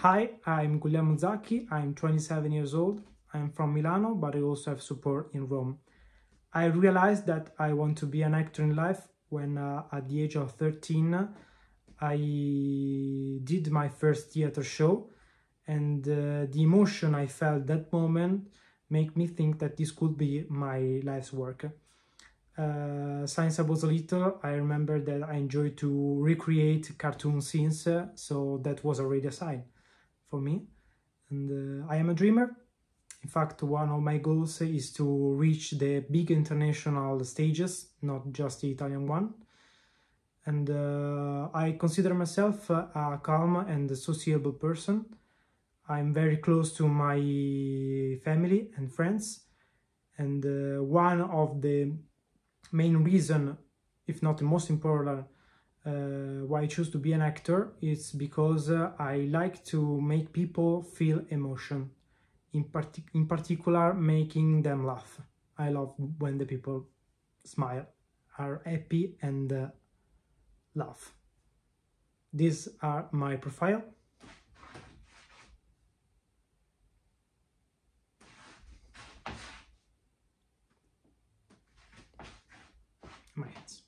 Hi, I'm Guglielmo Zacchi, I'm 27 years old, I'm from Milano, but I also have support in Rome. I realized that I want to be an actor in life when uh, at the age of 13 I did my first theater show and uh, the emotion I felt that moment made me think that this could be my life's work. Uh, since I was little, I remember that I enjoyed to recreate cartoon scenes, uh, so that was already a sign for me. And uh, I am a dreamer. In fact, one of my goals is to reach the big international stages, not just the Italian one. And uh, I consider myself a calm and sociable person. I'm very close to my family and friends. And uh, one of the main reason, if not the most important, why I choose to be an actor is because uh, I like to make people feel emotion, in, partic in particular making them laugh. I love when the people smile, are happy and uh, laugh. These are my profile. My hands.